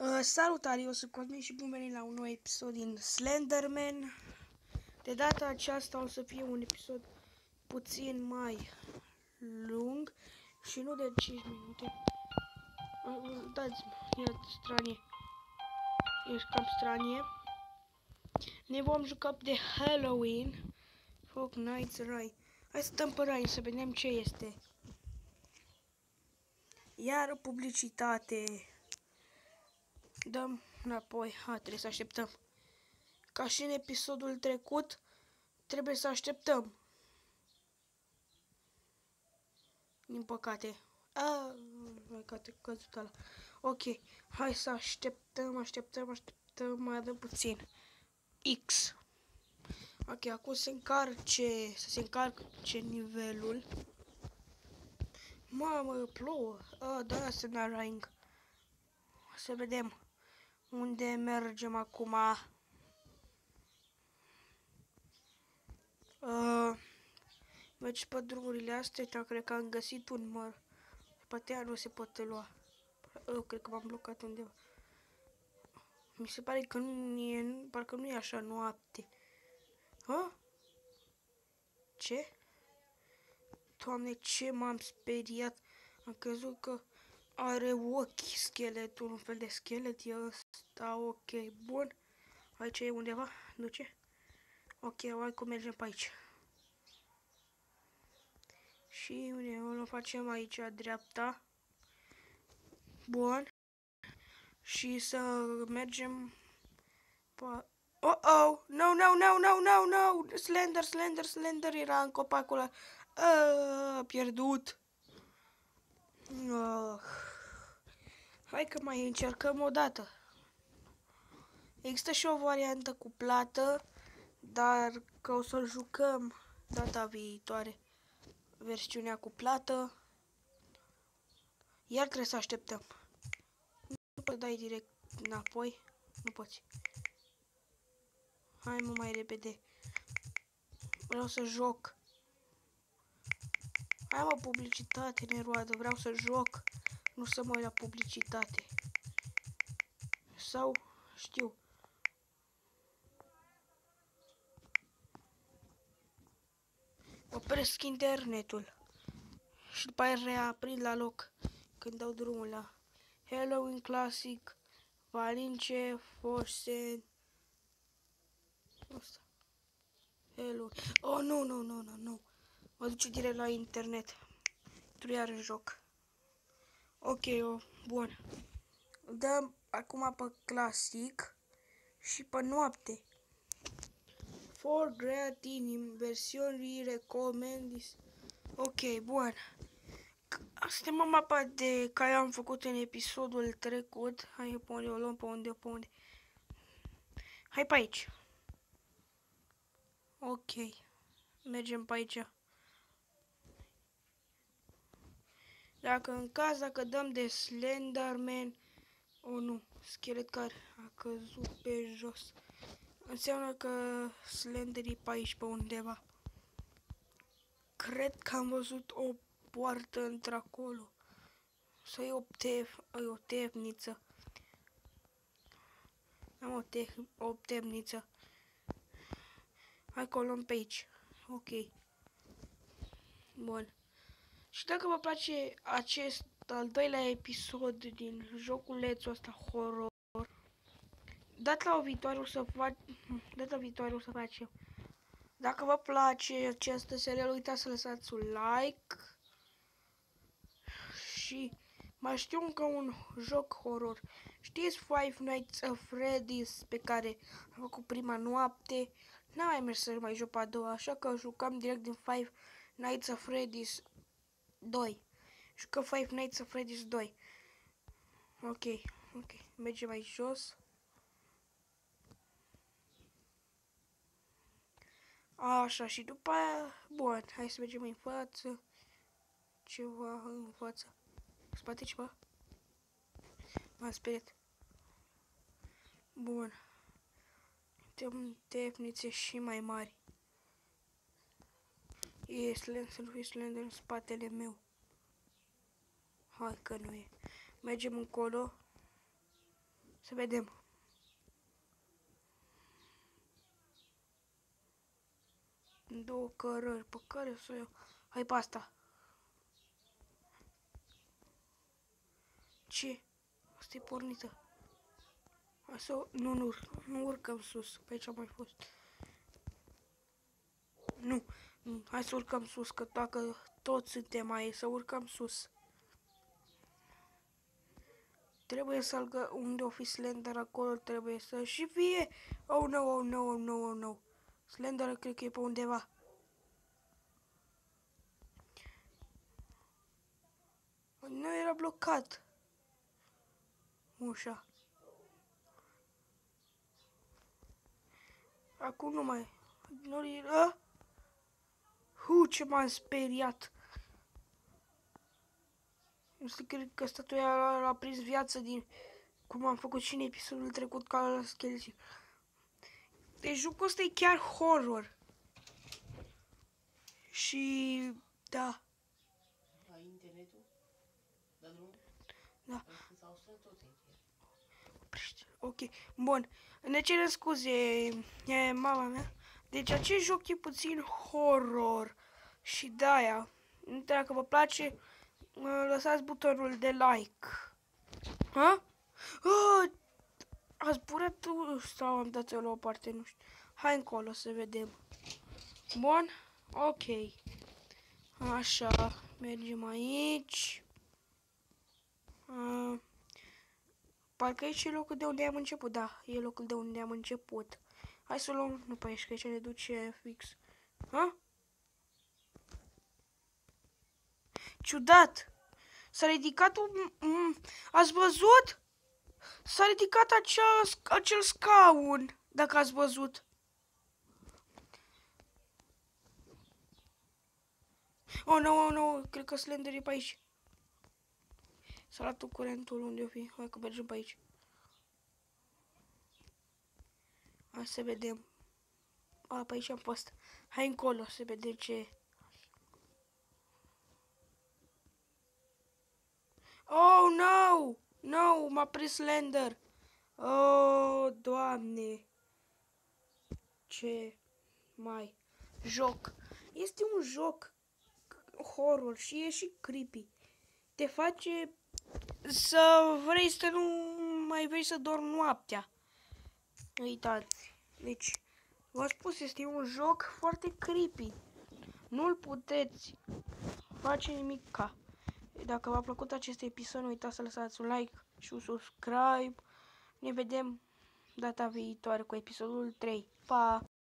Uh, salutare, eu sunt Cosmin și bun venit la un nou episod din Slenderman. De data aceasta o să fie un episod puțin mai lung și nu de 5 minute. Uh, Dați-mă, e stranie. Ești cam stranie. Ne vom juca de Halloween. Folk Nights Rai. Hai să stăm pe Rai să vedem ce este. Iar publicitate. Dăm înapoi. Ha, trebuie să așteptăm. Ca și în episodul trecut, trebuie să așteptăm. Din păcate. A, mai cate căzut ăla. Ok, hai să așteptăm, așteptăm, așteptăm, mai dăm puțin. X. Ok, acum se încarce, să se încarce nivelul. Mamă, plouă. A, da, se naring. Să vedem unde mergem acum. Uh, mergi pe drumurile astea, dar cred că am găsit un măr. Poate nu se poate lua. Eu cred că m-am blocat undeva. Mi se pare că nu e, parcă nu e așa noapte. Ha? Ce? Doamne, ce m-am speriat. Am crezut că are ochi scheletul, un fel de schelet e ăsta, ok, bun. Aici e undeva, nu ce? Ok, hai cum mergem pe aici. Și unde o facem aici, dreapta. Bun. Și să mergem pe... Oh, oh, no, no, no, no, no, no, Slender, Slender, Slender era în copacul ăla. Uh, pierdut. Uh. Hai că mai încercăm o dată. Există și o variantă cu plată, dar că o să jucăm data viitoare versiunea cu plată. Iar trebuie să așteptăm. Nu poți dai direct înapoi. Nu poți. Hai mă mai repede. Vreau să joc. Hai mă publicitate neroadă. Vreau să joc. Nu să mă uit la publicitate. Sau știu. Opresc internetul. Și după aia reaprind la loc când dau drumul la Halloween Classic, Valince, Forsen. Asta. Hello. Oh, nu, nu, nu, nu, nu. Mă duce direct la internet. Intru iar în joc. Ok, oh, bun. Dăm acum pe clasic și pe noapte. For Gratin in versiuni recommend Ok, bun. Asta e mapa de care am făcut în episodul trecut. Hai pe unde o luăm, pe unde, pe unde. Hai pe aici. Ok. Mergem pe aici. Dacă în caz, dacă dăm de Slenderman, o oh, nu, schelet care a căzut pe jos. Înseamnă că Slender e pe aici, pe undeva. Cred că am văzut o poartă într-acolo. Să e o, tef, e o temniță. Am o, te o temniță. Hai că o luăm pe aici. Ok. Bun. Și dacă vă place acest al doilea episod din joculețul ăsta horror, data viitoare o să fac, data viitoare o să facem. Dacă vă place această serie, uitați să lăsați un like. Și mai știu încă un joc horror. Știți Five Nights at Freddy's pe care am făcut prima noapte? N-am mai mers să mai joc a doua, așa că jucam direct din Five Nights at Freddy's 2. Jucăm Five Nights at Freddy's 2. Ok, ok. Mergem aici jos. Așa, și după aia, bun, hai să mergem în față. Ceva în față. Spate ceva? M-am speriat. Bun. Tem temnițe și mai mari. E slender, să nu fie slender în spatele meu. Hai că nu e. Mergem încolo. Să vedem. Două cărări, pe care să o iau? Hai pe asta. Ce? Asta e pornită. Hai să... Nu, nu, nu urcăm sus. Pe aici am mai fost. Nu, nu, hai să urcăm sus, că dacă toți suntem aici, să urcăm sus. Trebuie să-l unde o fi Slender acolo, trebuie să și fie. Oh no, oh no, oh no, oh no. Slender cred că e pe undeva. Nu era blocat. Ușa. Acum nu mai... Nu era... Hu, ce m-am speriat. Nu știu, cred că statuia a prins viață din... Cum am făcut și în episodul trecut ca la Skeleton. Deci jocul ăsta e chiar horror. Și... Da. La internetul? Da drum? Da. S-au tot Oprește. Ok. Bun. Ne cerem scuze, e mama mea. Deci acest joc e puțin horror. Și de-aia. Dacă vă place, lăsați butonul de like. Ha? Oh, a zburat tu sau am dat eu la o parte, nu știu. Hai încolo să vedem. Bun? Ok. Așa, mergem aici. Uh, parcă aici e locul de unde am început. Da, e locul de unde am început. Hai să luăm, nu pe aici, că aici ne duce fix. Ha? Ciudat! S-a ridicat un... Ați văzut? S-a ridicat acea, acel scaun, dacă ați văzut. Oh, nu, no, nu, no, cred că Slender e pe aici. S-a luat curentul unde o fi. Hai că mergem pe aici. Hai să vedem. A, pe aici am fost. Hai încolo să vedem ce e. Oh, no! No, m-a prins Slender. Oh, doamne. Ce mai joc. Este un joc horror și e și creepy. Te face să vrei să nu mai vrei să dormi noaptea. Uitați. Deci, v-am spus, este un joc foarte creepy. Nu-l puteți face nimic ca. Dacă v-a plăcut acest episod, nu uitați să lăsați un like și un subscribe. Ne vedem data viitoare cu episodul 3. Pa!